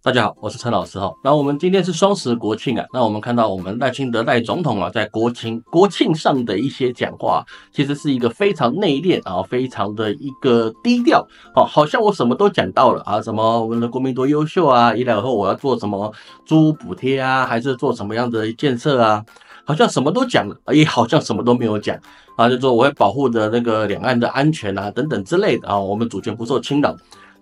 大家好，我是陈老师哈。那我们今天是双十国庆啊，那我们看到我们赖清德赖总统啊，在国庆国庆上的一些讲话，其实是一个非常内敛啊，非常的一个低调哦，好像我什么都讲到了啊，什么我们的国民多优秀啊，一来后我要做什么租补贴啊，还是做什么样的建设啊，好像什么都讲了，也好像什么都没有讲啊，就说我会保护的那个两岸的安全啊，等等之类的啊，我们主权不受侵扰。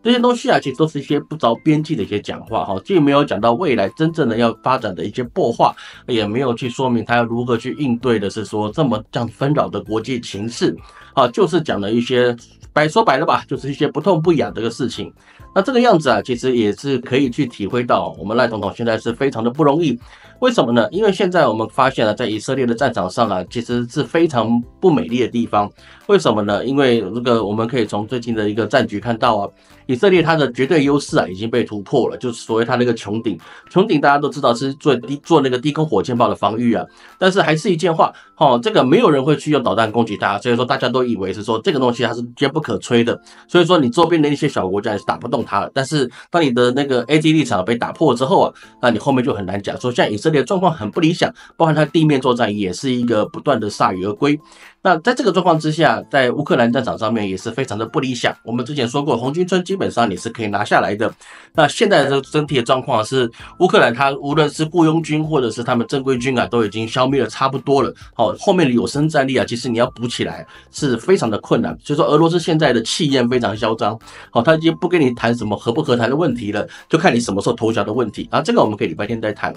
这些东西啊，其实都是一些不着边际的一些讲话哈，既没有讲到未来真正的要发展的一些破化，也没有去说明他要如何去应对的是说这么这样纷扰的国际情势啊，就是讲了一些白说白了吧，就是一些不痛不痒的一个事情。那这个样子啊，其实也是可以去体会到我们赖总统现在是非常的不容易。为什么呢？因为现在我们发现了，在以色列的战场上啊，其实是非常不美丽的地方。为什么呢？因为这个我们可以从最近的一个战局看到啊。以色列它的绝对优势啊已经被突破了，就是所谓它那个穹顶。穹顶大家都知道是做低做那个低空火箭炮的防御啊，但是还是一件话，哦，这个没有人会去用导弹攻击它，所以说大家都以为是说这个东西它是坚不可摧的，所以说你周边的一些小国家也是打不动它。但是当你的那个 A T 立场被打破之后啊，那你后面就很难讲。说像以色列状况很不理想，包含它地面作战也是一个不断的铩羽而归。那在这个状况之下，在乌克兰战场上面也是非常的不理想。我们之前说过，红军村基本上你是可以拿下来的。那现在的整体的状况是，乌克兰它无论是雇佣军或者是他们正规军啊，都已经消灭的差不多了。好，后面的有生战力啊，其实你要补起来是非常的困难。所以说，俄罗斯现在的气焰非常嚣张。好，他已经不跟你谈什么和不和谈的问题了，就看你什么时候投降的问题。啊，这个我们可以礼拜天再谈。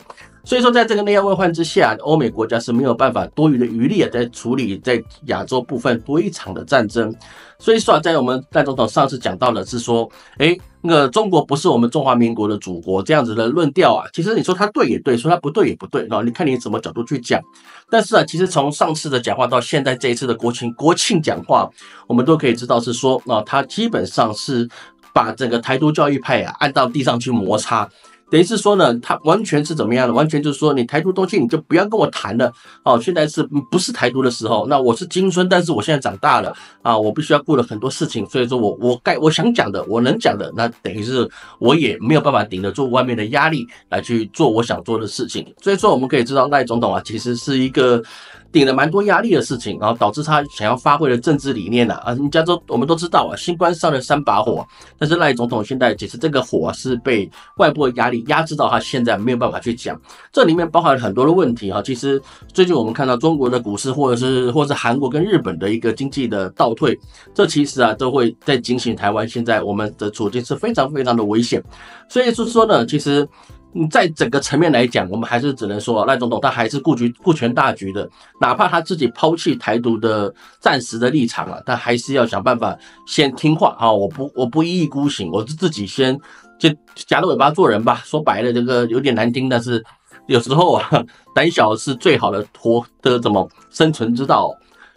所以说，在这个内忧外患之下，欧美国家是没有办法多余的余力啊，在处理在亚洲部分多一场的战争。所以说，在我们戴总统上次讲到的是说，哎，那个中国不是我们中华民国的祖国这样子的论调啊。其实你说他对也对，说他不对也不对啊。你看你怎么角度去讲。但是啊，其实从上次的讲话到现在这一次的国庆国庆讲话，我们都可以知道是说啊，他基本上是把整个台独教育派啊按到地上去摩擦。等于是说呢，他完全是怎么样的？完全就是说，你台独东西你就不要跟我谈了哦。现在是不是台独的时候？那我是金孙，但是我现在长大了啊，我必须要顾了很多事情，所以说我我该我想讲的，我能讲的，那等于是我也没有办法顶得住外面的压力来去做我想做的事情。所以说，我们可以知道赖总统啊，其实是一个。顶了蛮多压力的事情，然后导致他想要发挥的政治理念呢啊，人家都我们都知道啊，新官上了三把火，但是赖总统现在其实这个火是被外部的压力压制到，他现在没有办法去讲，这里面包含了很多的问题哈。其实最近我们看到中国的股市或者是或者是韩国跟日本的一个经济的倒退，这其实啊都会在警醒台湾现在我们的处境是非常非常的危险，所以是说呢，其实。你在整个层面来讲，我们还是只能说赖总统他还是顾局顾全大局的，哪怕他自己抛弃台独的暂时的立场了，他还是要想办法先听话啊！我不我不一意孤行，我是自己先就夹着尾巴做人吧。说白了，这个有点难听，但是有时候啊，胆小是最好的活的怎么生存之道。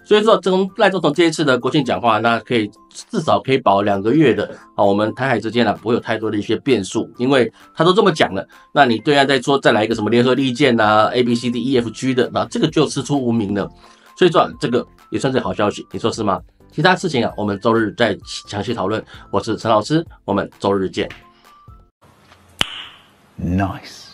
所以说，从赖总统这一次的国庆讲话，那可以至少可以保两个月的啊，我们台海之间呢不会有太多的一些变数，因为他都这么讲了。那你对岸再说再来一个什么联合利剑呐，A B C D E F G 的，那这个就师出无名了。所以说，这个也算是好消息，你说是吗？其他事情啊，我们周日再详细讨论。我是陈老师，我们周日见。Nice。